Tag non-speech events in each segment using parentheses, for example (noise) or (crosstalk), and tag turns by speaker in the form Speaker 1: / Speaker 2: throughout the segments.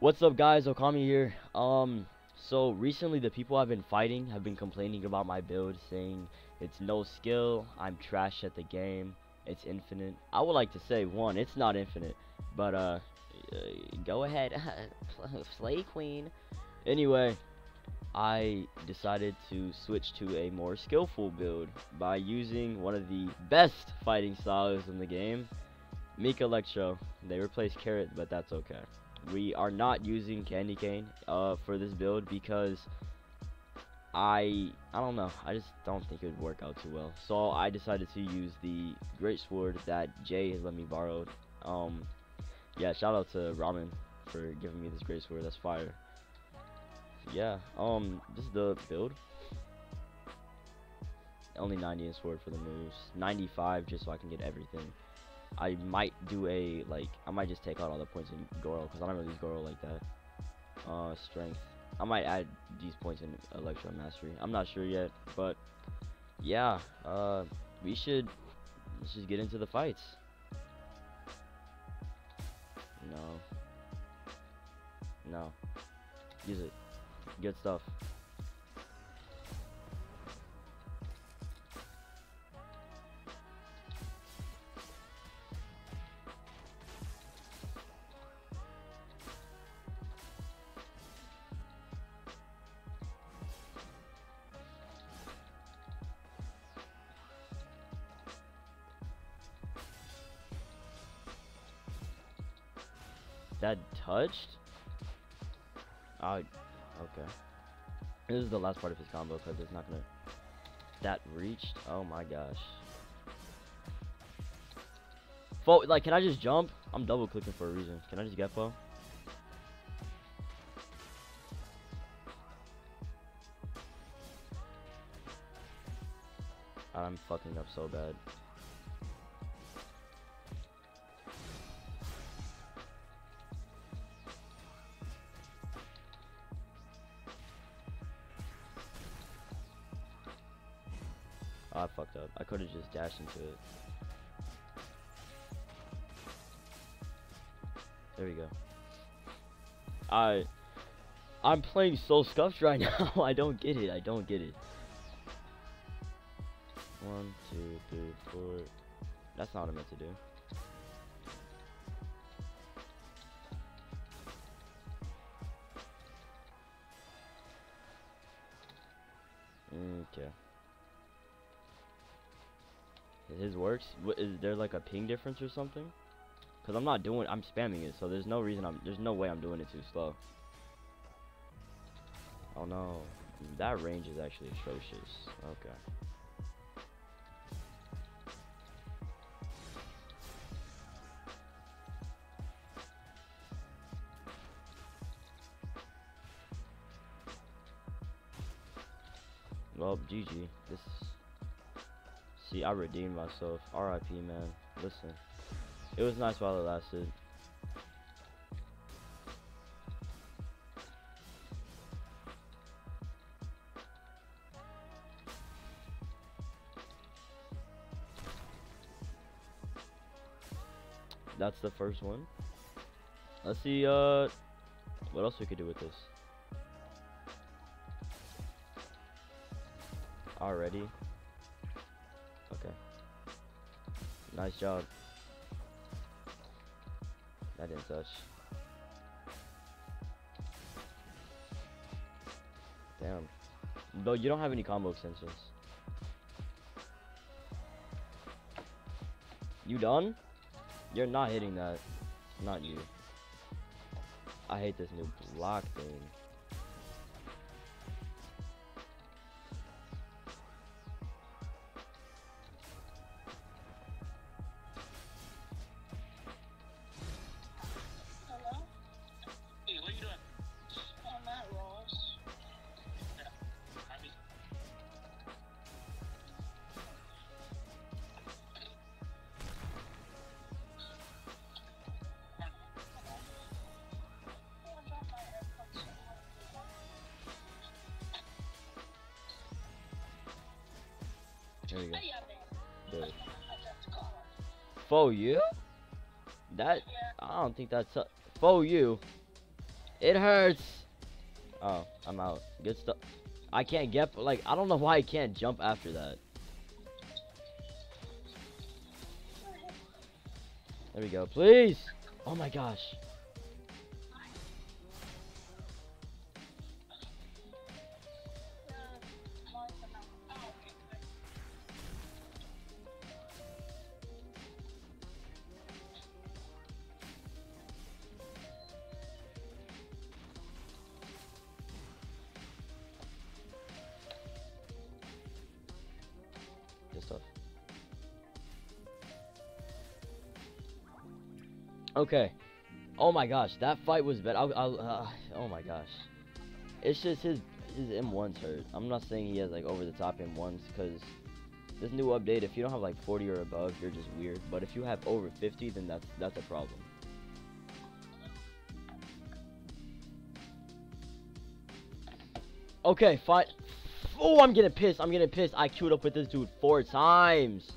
Speaker 1: What's up guys, Okami here. Um, so recently the people I've been fighting have been complaining about my build, saying it's no skill, I'm trash at the game, it's infinite. I would like to say, one, it's not infinite, but uh, go ahead, (laughs) Slay Queen. Anyway, I decided to switch to a more skillful build by using one of the best fighting styles in the game, Mink Electro. They replaced Carrot, but that's okay we are not using candy cane uh, for this build because I I don't know. I just don't think it would work out too well. So I decided to use the great sword that Jay has let me borrow. Um yeah shout out to Ramen for giving me this great sword. That's fire. Yeah um this is the build. Only 90 in sword for the moves. 95 just so I can get everything I might do a, like, I might just take out all the points in Goro, because I don't really use Goro like that. Uh, strength. I might add these points in Electro Mastery. I'm not sure yet, but, yeah, uh, we should, let's just get into the fights. No. No. Use it. Good stuff. That touched? Oh, okay. This is the last part of his combo because it's not gonna. That reached? Oh my gosh. Fo, like, can I just jump? I'm double clicking for a reason. Can I just get Fo? I'm fucking up so bad. Fucked up. I could have just dashed into it. There we go. I I'm playing so scuffed right (laughs) now. I don't get it. I don't get it. One, two, three, four. That's not what I meant to do. Mm, okay. His works? What, is there like a ping difference or something? Cause I'm not doing. I'm spamming it, so there's no reason I'm. There's no way I'm doing it too slow. Oh no, that range is actually atrocious. Okay. Well, GG. This See, I redeemed myself. RIP, man. Listen, it was nice while it lasted. That's the first one. Let's see, uh, what else we could do with this. Already. Nice job. That didn't touch. Damn. Though you don't have any combo extensions. You done? You're not hitting that. Not you. I hate this new block thing. There you go. For you? That I don't think that's for you. It hurts. Oh, I'm out. Good stuff. I can't get, like, I don't know why I can't jump after that. There we go. Please. Oh my gosh. Okay. Oh my gosh, that fight was bad. I'll, I'll, uh, oh my gosh. It's just his his M1s hurt. I'm not saying he has like over the top M1s because this new update, if you don't have like 40 or above, you're just weird. But if you have over 50, then that's that's a problem. Okay, fine. Oh, I'm getting pissed. I'm getting pissed. I queued up with this dude four times.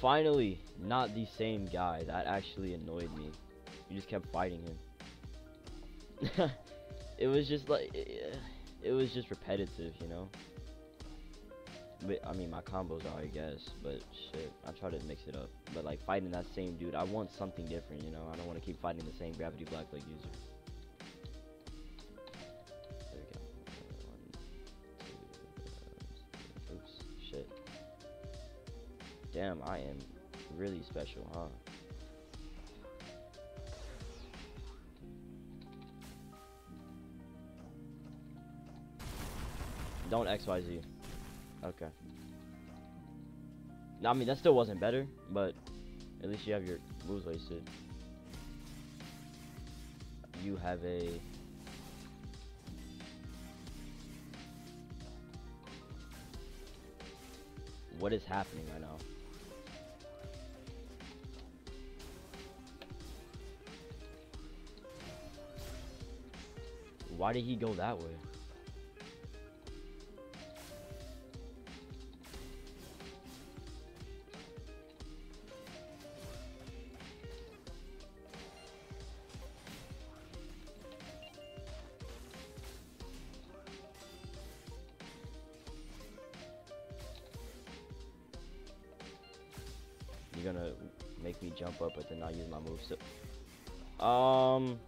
Speaker 1: Finally, not the same guy. That actually annoyed me. You just kept fighting him. (laughs) it was just like, it was just repetitive, you know? But, I mean, my combos are, I guess, but shit, I try to mix it up. But, like, fighting that same dude, I want something different, you know? I don't want to keep fighting the same Gravity Blackleg user. Damn, I am really special, huh? Don't XYZ. Okay. No, I mean, that still wasn't better, but at least you have your moves wasted. You have a... What is happening right now? Why did he go that way? You're gonna make me jump up but then not use my move so um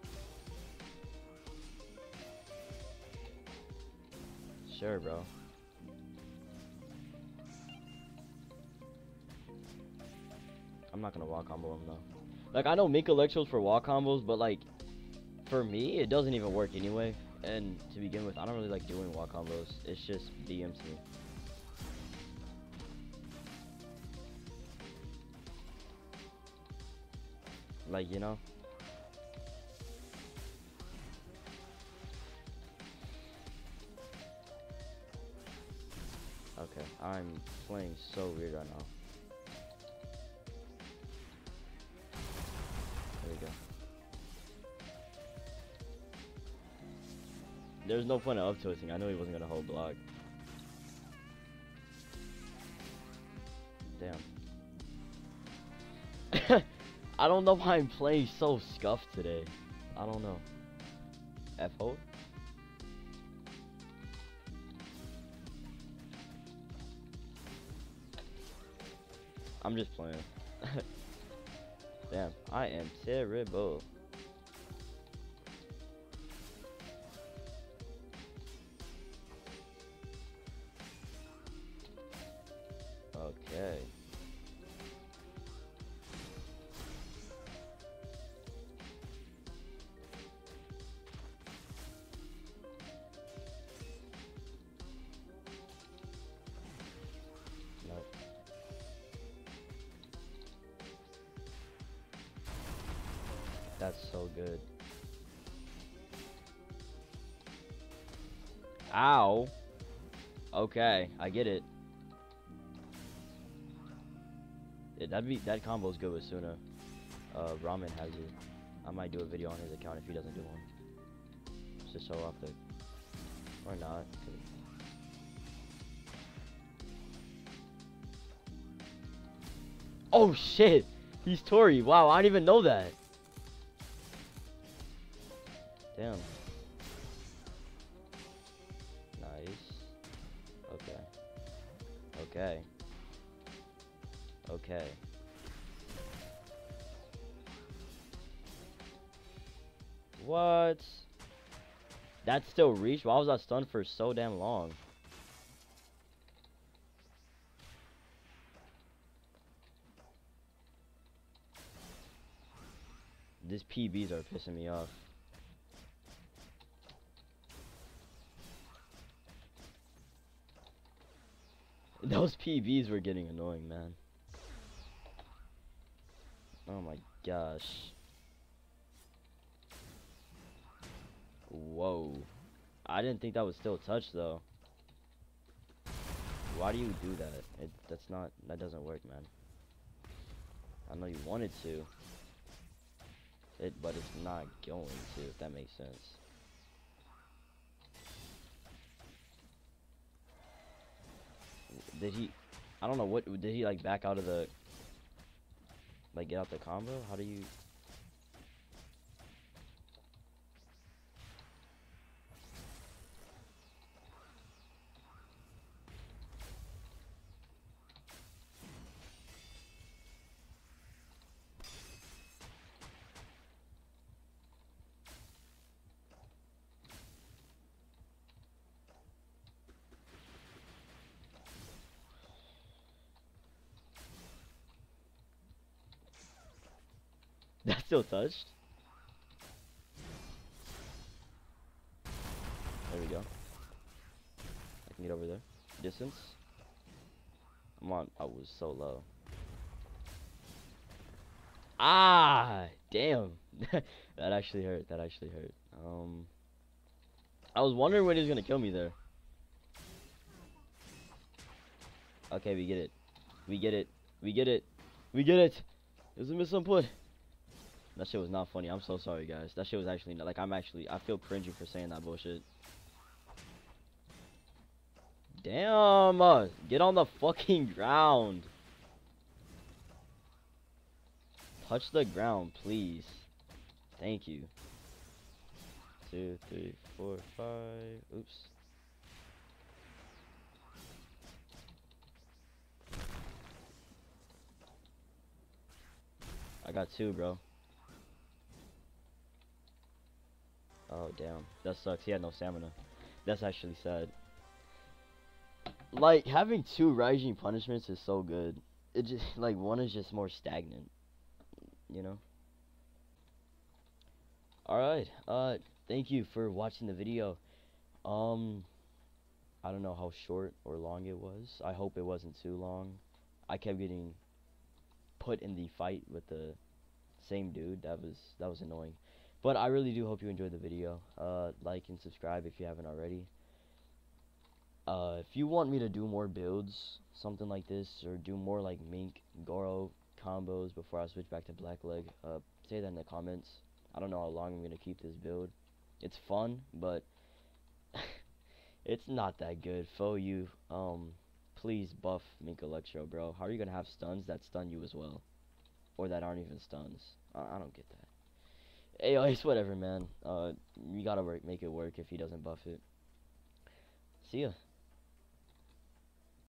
Speaker 1: Sure bro. I'm not gonna wall combo him though. Like I know Mink Electros for wall combos but like for me it doesn't even work anyway. And to begin with I don't really like doing wall combos. It's just me. Like, you know? I'm playing so weird right now. There we go. There's no point of up twisting. I knew he wasn't gonna hold block. Damn. (laughs) I don't know why I'm playing so scuffed today. I don't know. F hold? I'm just playing. (laughs) Damn, I am terrible. Okay. That's so good. Ow. Okay, I get it. Yeah, that'd be that combo's good with Suna. Uh, Ramen has it. I might do a video on his account if he doesn't do one. Just to show off the, or not. Oh shit! He's Tori. Wow, I didn't even know that. Damn. Nice. Okay. Okay. Okay. What? That still reached? Why was I stunned for so damn long? These PBs are pissing me off. Those PBs were getting annoying, man. Oh my gosh. Whoa. I didn't think that was still touch though. Why do you do that? It, that's not, that doesn't work, man. I know you wanted to. It, but it's not going to, if that makes sense. Did he, I don't know, what, did he like back out of the, like get out the combo? How do you, (laughs) That still touched? There we go. I can get over there. Distance. I'm on. I was so low. Ah! Damn. (laughs) that actually hurt. That actually hurt. Um. I was wondering when he was gonna kill me there. Okay, we get it. We get it. We get it. We get it. It was a misinput. That shit was not funny. I'm so sorry, guys. That shit was actually not, like I'm actually I feel cringy for saying that bullshit. Damn, uh, get on the fucking ground. Touch the ground, please. Thank you. Two, three, four, five. Oops. I got two, bro. Oh, damn. That sucks. He had no stamina. That's actually sad. Like, having two Rising punishments is so good. It just, (laughs) like, one is just more stagnant. You know? Alright. Uh, thank you for watching the video. Um, I don't know how short or long it was. I hope it wasn't too long. I kept getting put in the fight with the same dude. That was, that was annoying. But I really do hope you enjoyed the video. Uh, like and subscribe if you haven't already. Uh, if you want me to do more builds, something like this, or do more like Mink, Goro combos before I switch back to Blackleg, uh, say that in the comments. I don't know how long I'm going to keep this build. It's fun, but (laughs) it's not that good. Phoeyu, um, please buff Mink Electro, bro. How are you going to have stuns that stun you as well? Or that aren't even stuns? I, I don't get that. It's (laughs) whatever, man. Uh, you gotta work, make it work if he doesn't buff it. See ya.